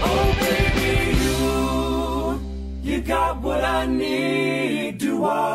Oh, baby, you, you got what I need. Do I?